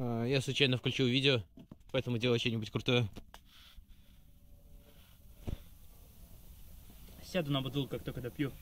А, я случайно включил видео, поэтому делаю что-нибудь крутое. Сяду на бутылку, как только допью.